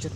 chất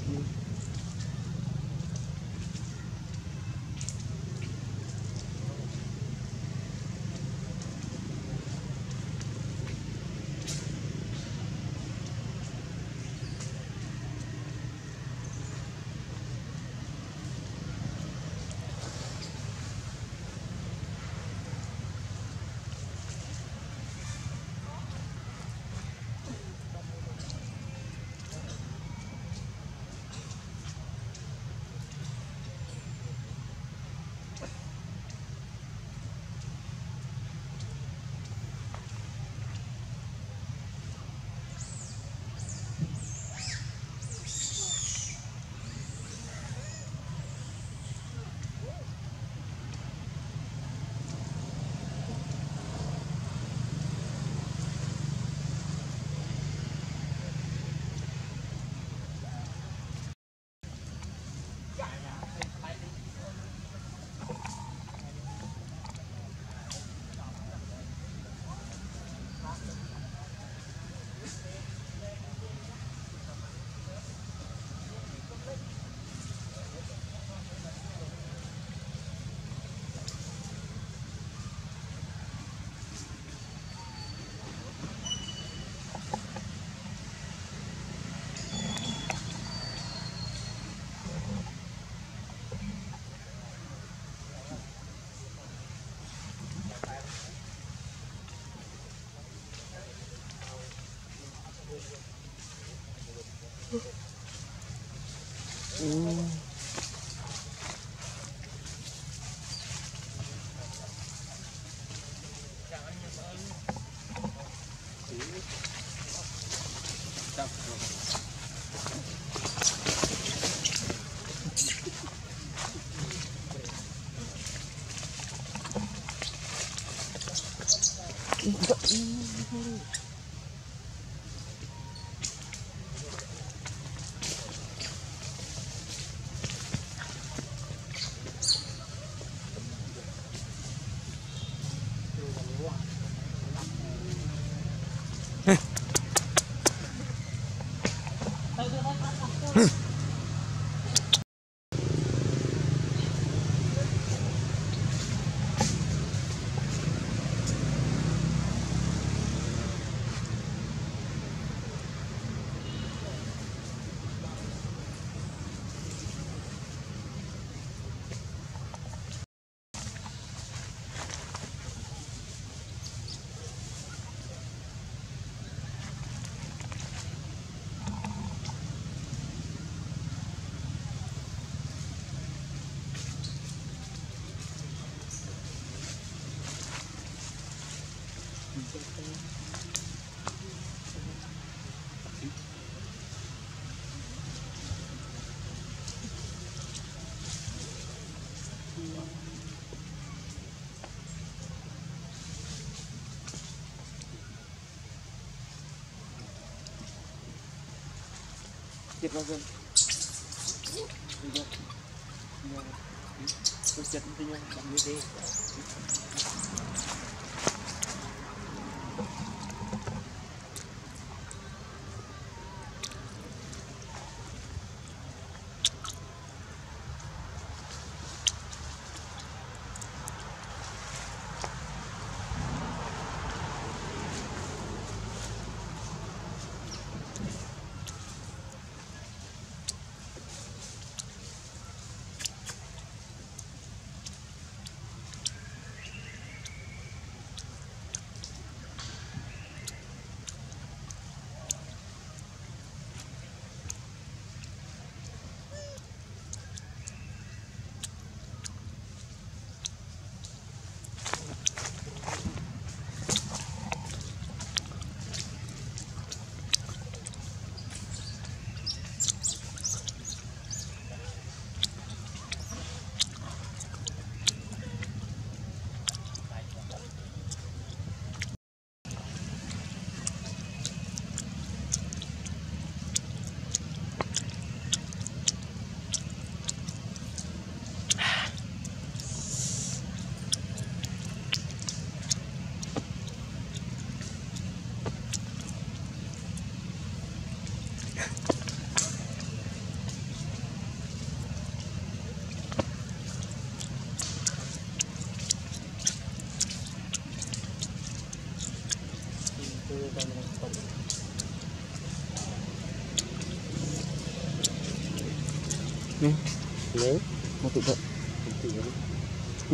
Heh. Chết bao giờ? Tôi chết thì nhau bằng như thế.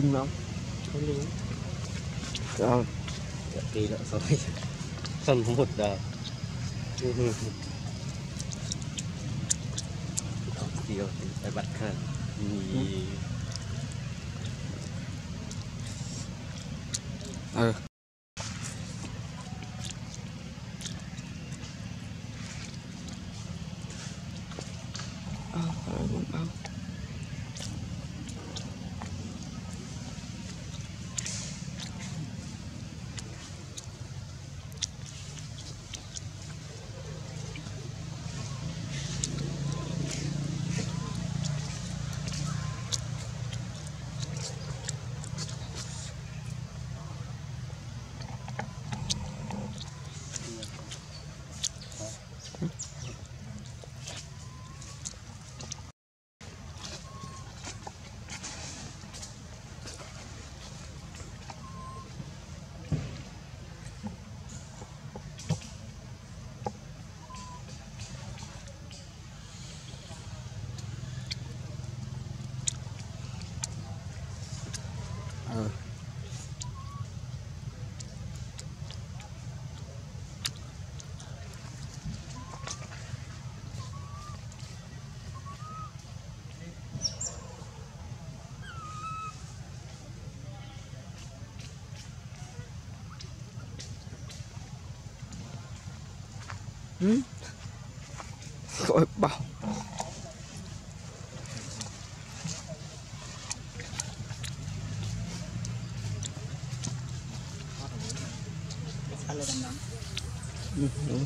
Kinh lắm. Không đúng. Rồi. Kỳ lạ? Sân không một đà. Điều phải bắt. Nhì. Ừ. Ừ. Gọi bảo ừ, đúng.